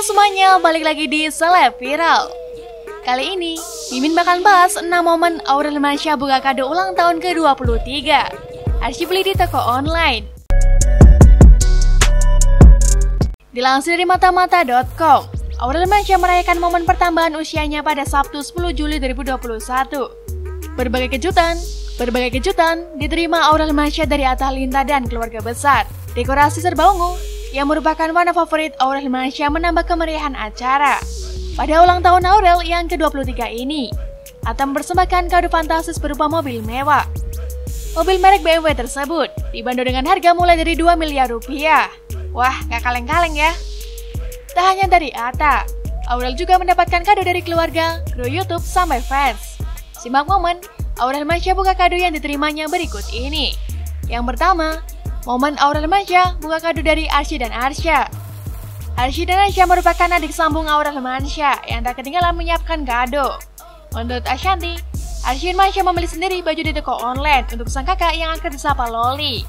Semuanya, balik lagi di Seleb Viral. Kali ini, Mimin bakal bahas 6 momen Aurel Mansyah buka kado ulang tahun ke-23. Arsip beli di toko online. Dilansir dari matamata.com, Aurel Mansyah merayakan momen pertambahan usianya pada Sabtu 10 Juli 2021. Berbagai kejutan, berbagai kejutan diterima Aurel Mansyah dari Atta Linta dan keluarga besar. Dekorasi serba ungu yang merupakan warna favorit Aurel Mansyah menambah kemeriahan acara. Pada ulang tahun Aurel yang ke-23 ini, Atta mempersembahkan kado fantastis berupa mobil mewah. Mobil merek BMW tersebut dibanderol dengan harga mulai dari 2 miliar rupiah. Wah, gak kaleng-kaleng ya. Tak hanya dari Atta, Aurel juga mendapatkan kado dari keluarga, kru YouTube, sampai fans. Simak momen Aurel Mansyah buka kado yang diterimanya berikut ini. Yang pertama, momen Aurel Mansyah buka kado dari Arsy dan Arsya. Arsy dan Arsya merupakan adik sambung Aurel Mansyah yang tak ketinggalan menyiapkan kado. Menurut Ashanti, Arsy dan Mansyah membeli sendiri baju di toko online untuk sang kakak yang akan disapa Loli.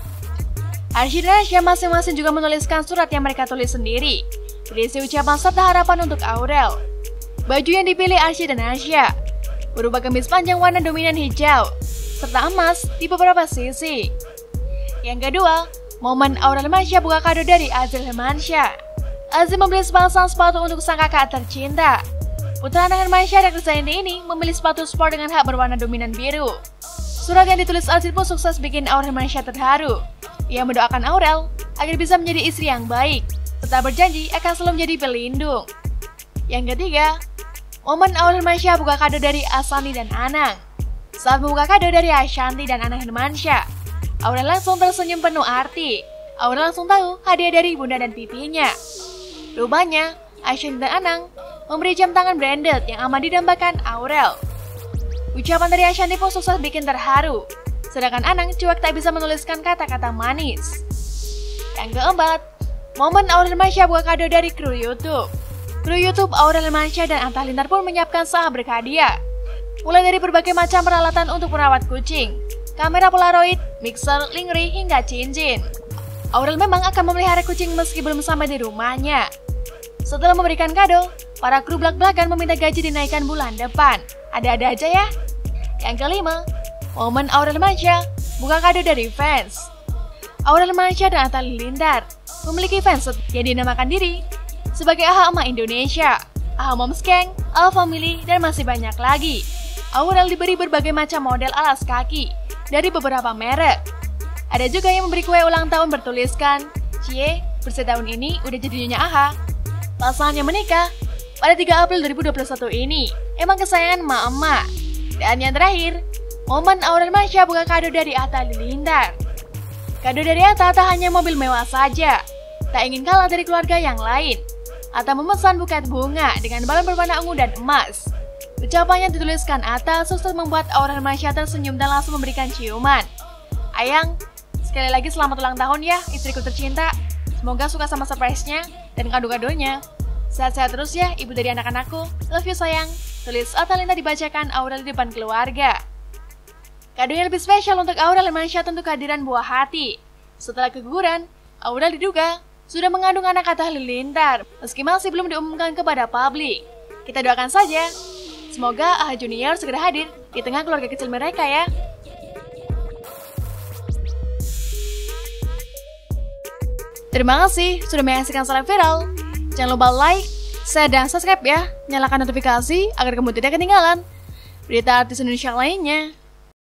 Arsy dan Arsya masing-masing juga menuliskan surat yang mereka tulis sendiri, berisi ucapan serta harapan untuk Aurel. Baju yang dipilih Arsy dan Arsya berupa gamis panjang warna dominan hijau, serta emas di beberapa sisi. Yang kedua, momen Aurel Mansyah buka kado dari Azil Mansyah. Azim membeli sepasang sepatu untuk sang kakak tercinta. Putra anak Mansyah dan Krisayanti ini memilih sepatu sport dengan hak berwarna dominan biru. Surat yang ditulis Azim pun sukses bikin Aurel Mansyah terharu. Ia mendoakan Aurel agar bisa menjadi istri yang baik, serta berjanji akan selalu menjadi pelindung. Yang ketiga, momen Aurel Mansyah buka kado dari Asani dan Anang. Saat membuka kado dari Ashanti dan Anang Hermansyah, Aurel langsung tersenyum penuh arti. Aurel langsung tahu hadiah dari bunda dan pipinya. Rupanya, Aisyah dan Anang memberi jam tangan branded yang aman didambakan Aurel. Ucapan dari Ashanti pun sukses bikin terharu, sedangkan Anang cuek tak bisa menuliskan kata-kata manis. Yang keempat, momen Aurel Mansyah buka kado dari kru YouTube. Kru YouTube Aurel Mansyah dan Anta Lintar pun menyiapkan saham berhadiah. Mulai dari berbagai macam peralatan untuk merawat kucing, kamera polaroid, mixer, lingri, hingga cincin. Aurel memang akan memelihara kucing meski belum sampai di rumahnya. Setelah memberikan kado, para kru belak-belakan meminta gaji dinaikkan bulan depan. Ada-ada aja ya. Yang kelima, momen Aurel Mansyah buka kado dari fans. Aurel Mansyah dan Atta Lindar memiliki fans yang dinamakan diri sebagai AHA Emak Indonesia, AHA Moms Gang, Al Family, dan masih banyak lagi. Aurel diberi berbagai macam model alas kaki dari beberapa merek, ada juga yang memberi kue ulang tahun bertuliskan, Cie, bersih tahun ini udah jadi nyonya AHA. Pasangannya menikah pada 3 April 2021 ini. Emang kesayangan emak-emak. Dan yang terakhir, momen Aurel Mansyah buka kado dari Atta Lilindar. Kado dari Atta tak hanya mobil mewah saja, tak ingin kalah dari keluarga yang lain. Atta memesan buket bunga dengan balon berwarna ungu dan emas. Ucapannya dituliskan Atta sukses membuat Aurel Mansyah tersenyum dan langsung memberikan ciuman. Ayang, Sekali lagi selamat ulang tahun ya istriku tercinta. Semoga suka sama surprise-nya dan kado-kadonya. Sehat-sehat terus ya ibu dari anak-anakku. Love you sayang. Tulis Atalinta dibacakan Aurel di depan keluarga. Kado yang lebih spesial untuk Aurel Mansyah tentu kehadiran buah hati. Setelah keguguran, Aurel diduga sudah mengandung anak kata halilintar, meski masih belum diumumkan kepada publik. Kita doakan saja, semoga AHA Junior segera hadir di tengah keluarga kecil mereka ya. Terima kasih sudah menyaksikan Salam Viral. Jangan lupa like, share, dan subscribe ya. Nyalakan notifikasi agar kamu tidak ketinggalan berita artis Indonesia lainnya.